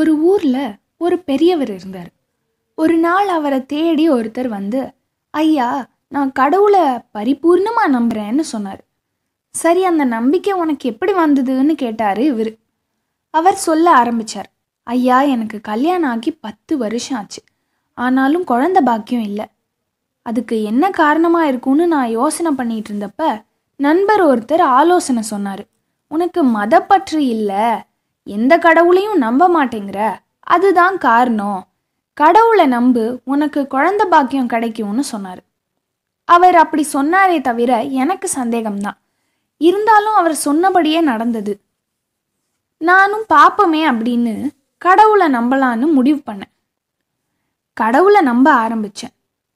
ஒரு ஊரில் ஒரு பெரியவர் இருந்தார். ஒரு நாள் அவரை தேடி ஒருத்தர் வந்து ஐயா நான் கடவுளை பரிபூர்ணமாக நம்புகிறேன்னு சொன்னார். சரி அந்த நம்பிக்கை உனக்கு எப்படி வந்ததுன்னு கேட்டார் இவர். அவர் சொல்ல ஆரம்பிச்சார் ஐயா எனக்கு கல்யாணம் ஆகி பத்து வருஷம் ஆச்சு. ஆனாலும் குழந்தை பாக்கியம் இல்லை. அதுக்கு என்ன காரணமாக இருக்கும்னு நான் யோசனை பண்ணிட்டு இருந்தப்ப நண்பர் ஒருத்தர் ஆலோசனை சொன்னார். உனக்கு மதப்பற்று இல்லை. எந்த கடவுளையும் நம்ப மாட்டேங்கிற? அதுதான் காரணம். கடவுளை நம்பு உனக்கு குழந்தை பாக்கியம் கிடைக்கும்னு சொன்னார். அவர் அப்படி சொன்னாரே தவிர எனக்கு சந்தேகம்தான். இருந்தாலும் அவர் சொன்னபடியே நடந்தது. நானும் பாப்பமே அப்படின்னு கடவுளை நம்பலான்னு முடிவு பண்ணேன். கடவுளை நம்ப ஆரம்பித்தேன்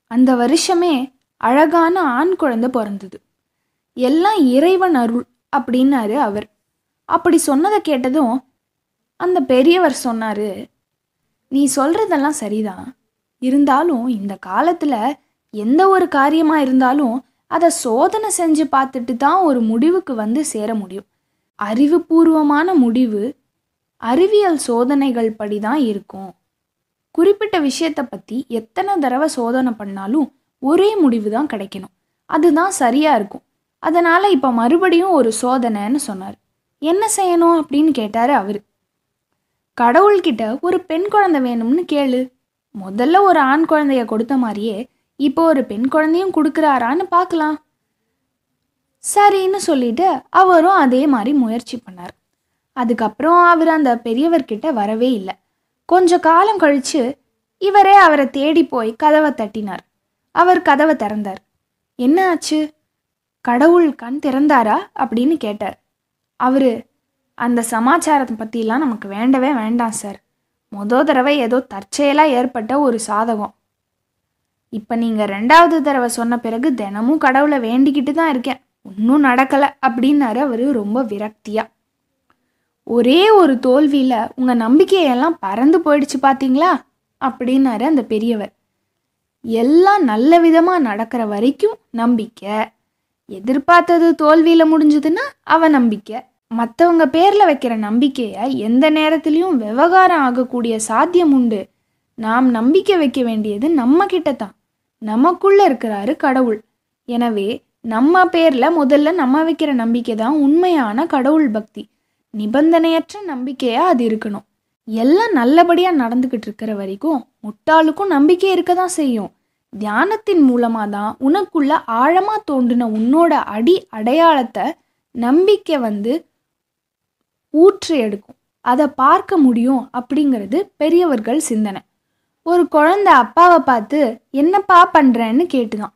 அந்த வருஷமே அழகான ஆண் குழந்தை பிறந்தது. எல்லாம் இறைவன் அருள் அப்படின்னாரு அவர். அப்படி சொன்னதை கேட்டதும் அந்த பெரியவர் சொன்னார் நீ சொல்கிறதெல்லாம் சரிதான். இருந்தாலும் இந்த காலத்தில் எந்த ஒரு காரியமாக இருந்தாலும் அதை சோதனை செஞ்சு பார்த்துட்டு தான் ஒரு முடிவுக்கு வந்து சேர முடியும். அறிவுபூர்வமான முடிவு அறிவியல் சோதனைகள் படி தான் இருக்கும். குறிப்பிட்ட விஷயத்தை பற்றி எத்தனை தடவை சோதனை பண்ணாலும் ஒரே முடிவு தான் கிடைக்கணும். அதுதான் சரியாக இருக்கும். அதனால் இப்போ மறுபடியும் ஒரு சோதனைன்னு சொன்னார். என்ன செய்யணும் அப்படின்னு கேட்டார் அவர். கடவுள்கிட்ட ஒரு பெண் குழந்தை வேணும்னு கேளு. முதல்ல ஒரு ஆண் குழந்தைய கொடுத்த மாதிரியே இப்போ ஒரு பெண் குழந்தையும் கொடுக்குறாரான்னு பார்க்கலாம். சரின்னு சொல்லிட்டு அவரும் அதே மாதிரி முயற்சி பண்ணார். அதுக்கப்புறம் அவர் அந்த பெரியவர்கிட்ட வரவே இல்லை. கொஞ்ச காலம் கழிச்சு இவரே அவரை தேடி போய் கதவை தட்டினார். அவர் கதவை திறந்தார். என்ன ஆச்சு? கடவுள் கண் திறந்தாரா? அப்படின்னு கேட்டார். அவரு அந்த சமாச்சாரத்தை பற்றிலாம் நமக்கு வேண்டவே வேண்டாம் சார். மொத தடவை ஏதோ தற்செயலாக ஏற்பட்ட ஒரு சாதகம். இப்போ நீங்கள் ரெண்டாவது தடவை சொன்ன பிறகு தினமும் கடவுளை வேண்டிக்கிட்டு தான் இருக்கேன். ஒன்றும் நடக்கலை அப்படின்னாரு அவர் ரொம்ப விரக்தியாக ஒரே ஒரு தோல்வியில் உங்கள் நம்பிக்கையெல்லாம் பறந்து போயிடுச்சு பார்த்தீங்களா அப்படின்னாரு அந்த பெரியவர். எல்லாம் நல்ல விதமாக நடக்கிற வரைக்கும் நம்பிக்கை. எதிர்பார்த்தது தோல்வியில் முடிஞ்சதுன்னா அவ நம்பிக்கை. மற்றவங்க பேரில் வைக்கிற நம்பிக்கையை எந்த நேரத்துலையும் விவகாரம் ஆகக்கூடிய சாத்தியம் உண்டு. நாம் நம்பிக்கை வைக்க வேண்டியது நம்ம கிட்ட தான். நமக்குள்ளே இருக்கிறாரு கடவுள். எனவே நம்ம பேரில் முதல்ல நம்ம வைக்கிற நம்பிக்கை தான் உண்மையான கடவுள் பக்தி. நிபந்தனையற்ற நம்பிக்கையாக அது இருக்கணும். எல்லாம் நல்லபடியாக நடந்துக்கிட்டு இருக்கிற வரைக்கும் முட்டாளுக்கும் நம்பிக்கை இருக்க தான் செய்யும். தியானத்தின் மூலமாக தான் உனக்குள்ள ஆழமாக தோண்டின உன்னோட அடி அடையாளத்தை நம்பிக்கை வந்து ஊற்று எடுக்கும். அதை பார்க்க முடியும் அப்படிங்கிறது பெரியவர்கள் சிந்தனை. ஒரு குழந்தை அப்பாவை பார்த்து என்னப்பா பண்ணுறேன்னு கேட்டுதான்.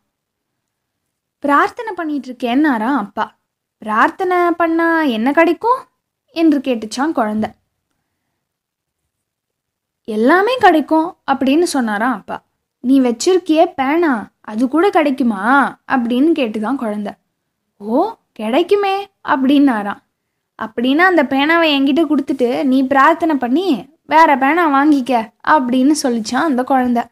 பிரார்த்தனை பண்ணிட்டு இருக்கேன்னாராம் அப்பா. பிரார்த்தனை பண்ணா என்ன கிடைக்கும்? என்று கேட்டுச்சான் குழந்தை. எல்லாமே கிடைக்கும் அப்படின்னு சொன்னாராம் அப்பா. நீ வச்சிருக்கியே பேனா அது கூட கிடைக்குமா? அப்படின்னு கேட்டுதான் குழந்தை. ஓ கிடைக்குமே அப்படின்னாராம். அப்படின்னா அந்த பேனாவை என்கிட்ட கொடுத்துட்டு நீ பிரார்த்தனை பண்ணி வேற பேனா வாங்கிக்க அப்படின்னு சொல்லிச்சான் அந்த குழந்தை.